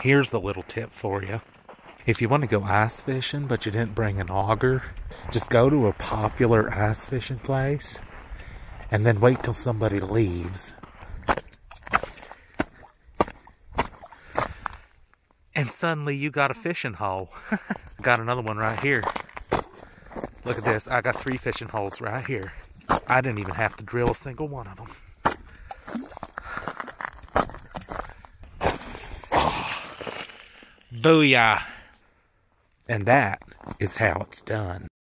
Here's the little tip for you. If you want to go ice fishing but you didn't bring an auger, just go to a popular ice fishing place and then wait till somebody leaves. And suddenly you got a fishing hole. got another one right here. Look at this. I got three fishing holes right here. I didn't even have to drill a single one of them. Booyah! And that is how it's done.